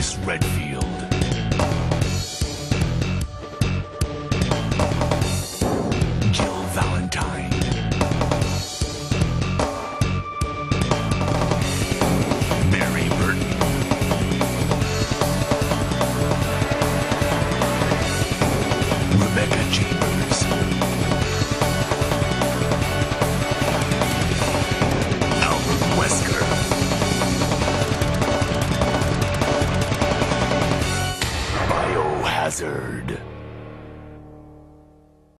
Chris Redfield. hazard.